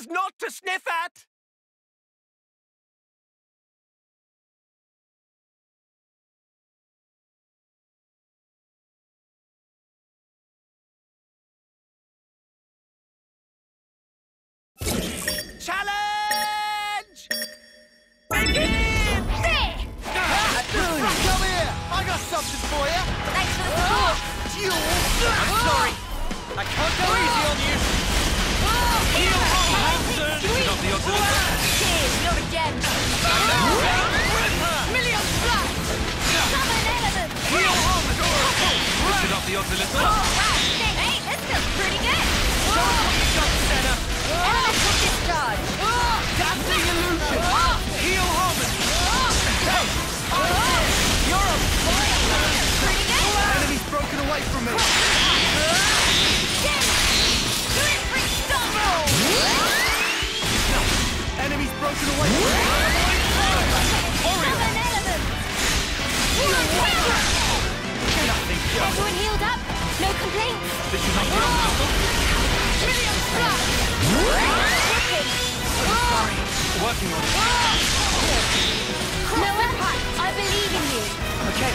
is not to sniff at! Challenge! Begin! There! Come here! I got something for you! Thanks for the support! I'm sorry. Ah! I can't Enemy's broken away from me. Nothing done. Everyone healed up? No complaints? This is not the odds a. Million plus! Sorry. Working on it. Noah, I believe in you! Okay.